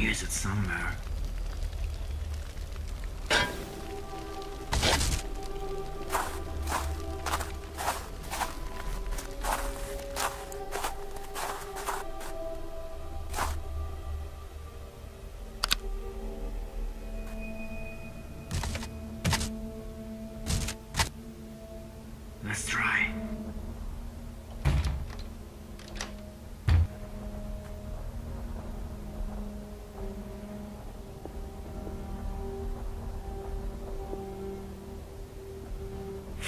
use it somewhere.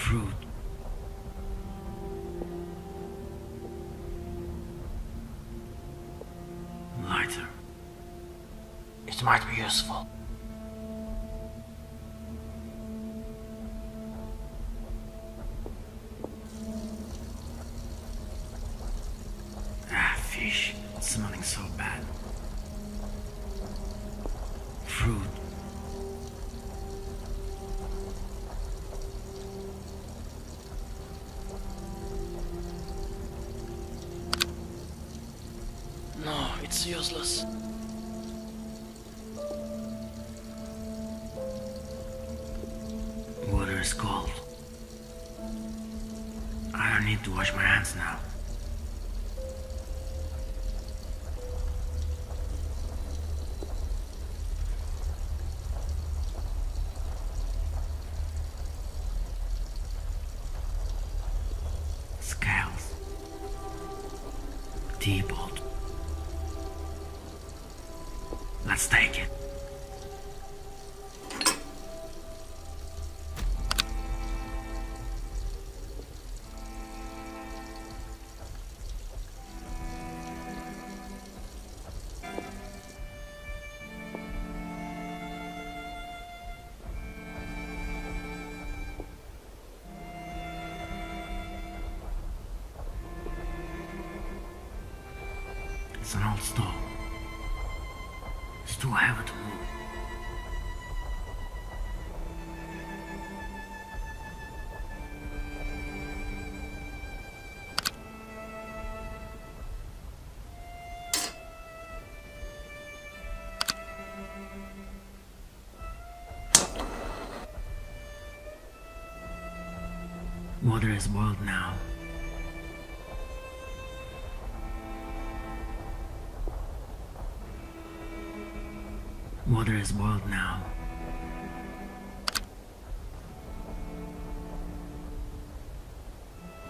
Fruit. Lighter. It might be useful. Ah, fish. It's smelling so bad. It's useless. Water is cold. I don't need to wash my hands now. Scales. Teapot. Let's take it. It's an old stove. Heavy to. Water is boiled now. Water is boiled now.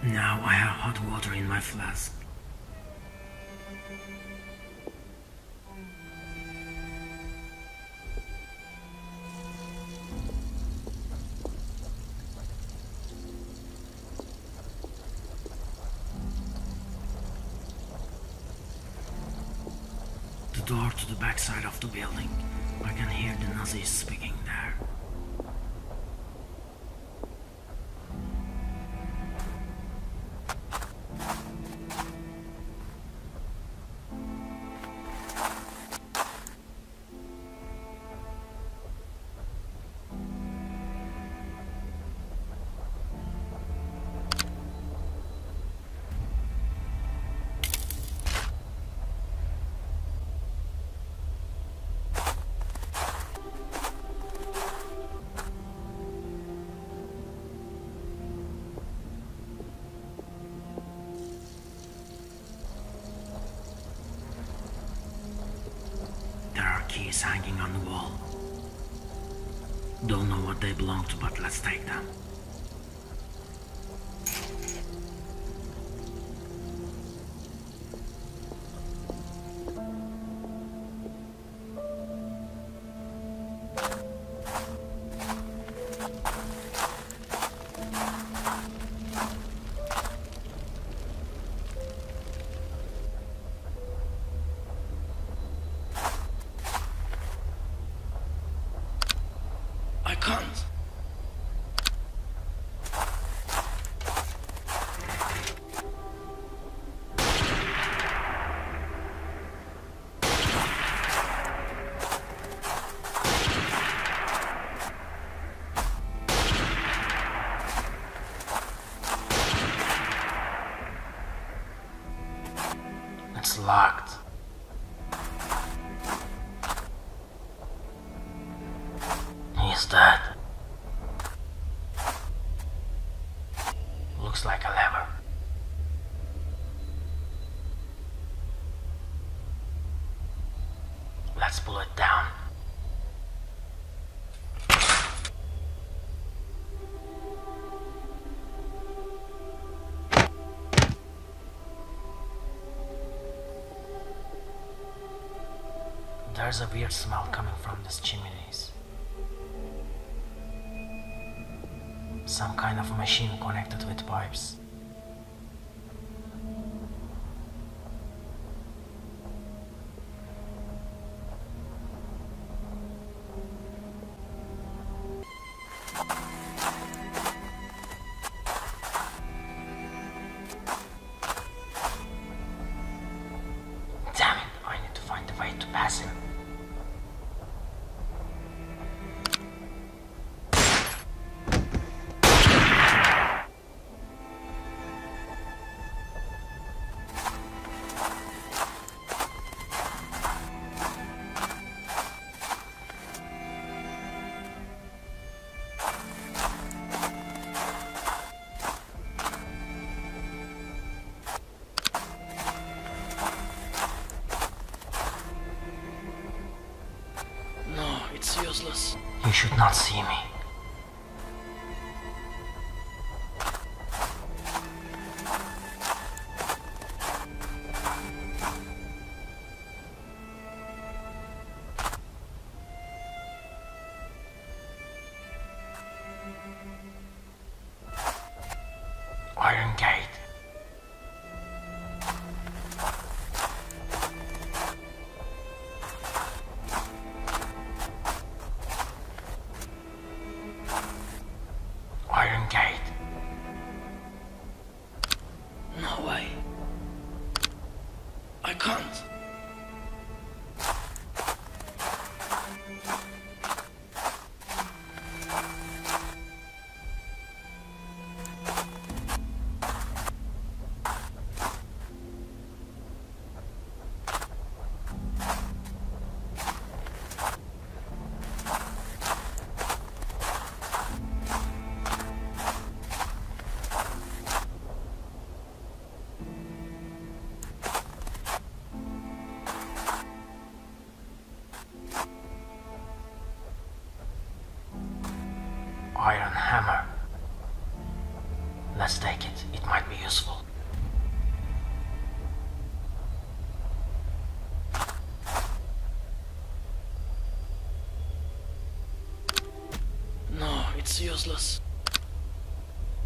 Now I have hot water in my flask. The door to the backside of the building. Can hear the Nazis speaking hanging on the wall. Don't know what they belong to, but let's take them. is that? Looks like a lever. Let's pull it down. There's a weird smell coming from these chimneys. Some kind of machine connected with pipes. You should not see me. Useless.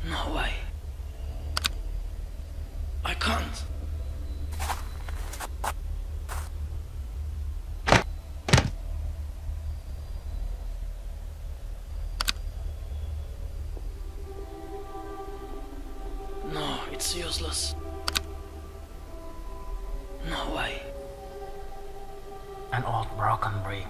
No way. I can't. No, it's useless. No way. An old broken brick.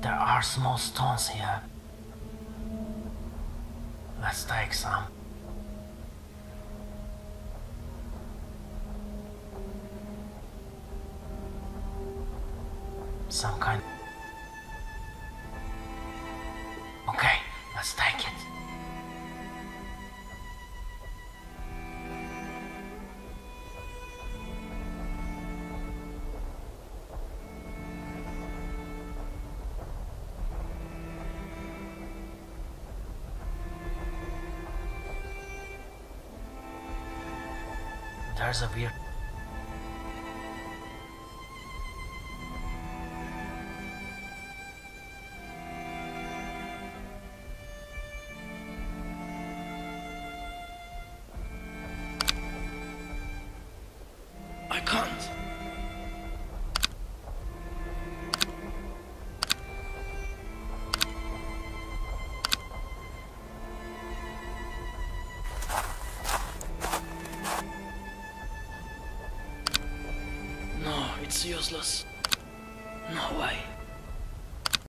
There are small stones here. Let's take some. Some kind. There's a weird. Useless. No way.